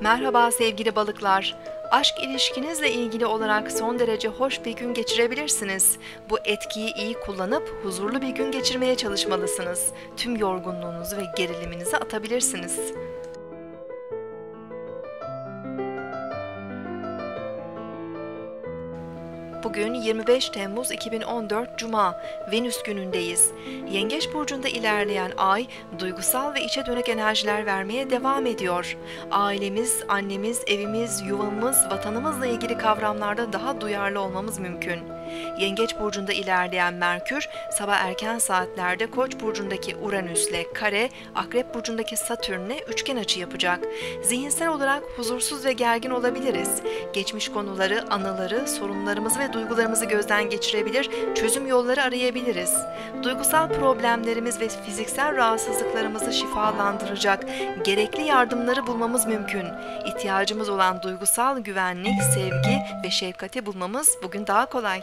Merhaba sevgili balıklar. Aşk ilişkinizle ilgili olarak son derece hoş bir gün geçirebilirsiniz. Bu etkiyi iyi kullanıp huzurlu bir gün geçirmeye çalışmalısınız. Tüm yorgunluğunuzu ve geriliminizi atabilirsiniz. Bugün 25 Temmuz 2014 Cuma, Venüs günündeyiz. Yengeç burcunda ilerleyen ay duygusal ve içe dönük enerjiler vermeye devam ediyor. Ailemiz, annemiz, evimiz, yuvamız, vatanımızla ilgili kavramlarda daha duyarlı olmamız mümkün. Yengeç burcunda ilerleyen Merkür sabah erken saatlerde Koç burcundaki Uranüs'le kare, Akrep burcundaki Satürn'le üçgen açı yapacak. Zihinsel olarak huzursuz ve gergin olabiliriz. Geçmiş konuları, anıları, sorunlarımızı ve duygularımızı gözden geçirebilir, çözüm yolları arayabiliriz. Duygusal problemlerimiz ve fiziksel rahatsızlıklarımızı şifalandıracak gerekli yardımları bulmamız mümkün. İhtiyacımız olan duygusal güvenlik, sevgi ve şefkati bulmamız bugün daha kolay.